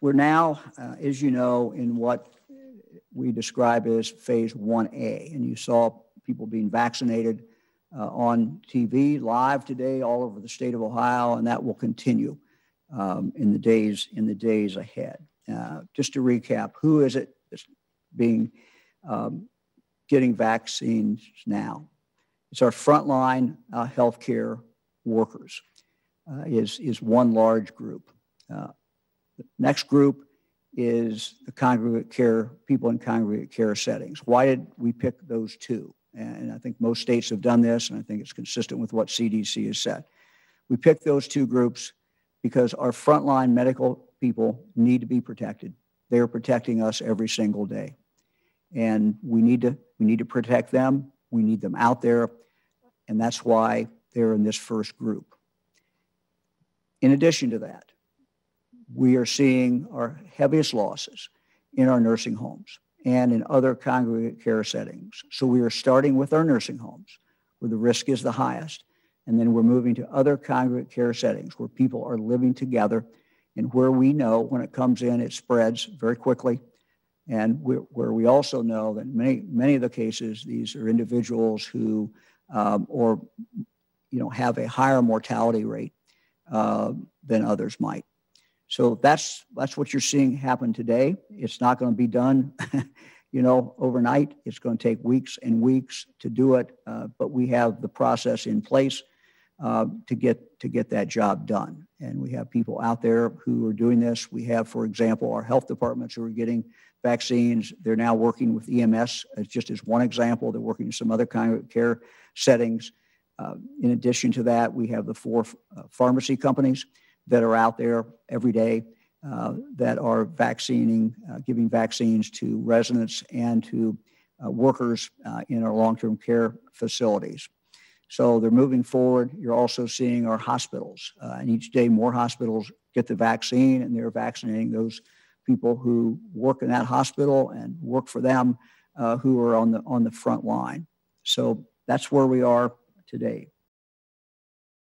we're now, uh, as you know, in what we describe as phase 1A. And you saw people being vaccinated uh, on TV live today all over the state of Ohio, and that will continue um, in the days in the days ahead. Uh, just to recap, who is it that's being um, getting vaccines now? It's our frontline uh, healthcare workers. Uh, is is one large group. The next group is the congregate care people in congregate care settings. Why did we pick those two? And I think most states have done this, and I think it's consistent with what CDC has said. We picked those two groups because our frontline medical people need to be protected. They are protecting us every single day. And we need to we need to protect them. We need them out there. And that's why they're in this first group. In addition to that, we are seeing our heaviest losses in our nursing homes and in other congregate care settings. So we are starting with our nursing homes where the risk is the highest. And then we're moving to other congregate care settings where people are living together and where we know when it comes in, it spreads very quickly. And where we also know that many, many of the cases, these are individuals who, um, or, you know, have a higher mortality rate uh, than others might. So that's that's what you're seeing happen today. It's not going to be done, you know, overnight. It's going to take weeks and weeks to do it, uh, but we have the process in place uh, to get to get that job done. And we have people out there who are doing this. We have, for example, our health departments who are getting vaccines. They're now working with EMS as just as one example. They're working in some other kind of care settings. Uh, in addition to that, we have the four uh, pharmacy companies that are out there every day uh, that are vaccinating, uh, giving vaccines to residents and to uh, workers uh, in our long-term care facilities. So they're moving forward. You're also seeing our hospitals, uh, and each day more hospitals get the vaccine, and they're vaccinating those people who work in that hospital and work for them, uh, who are on the on the front line. So that's where we are today.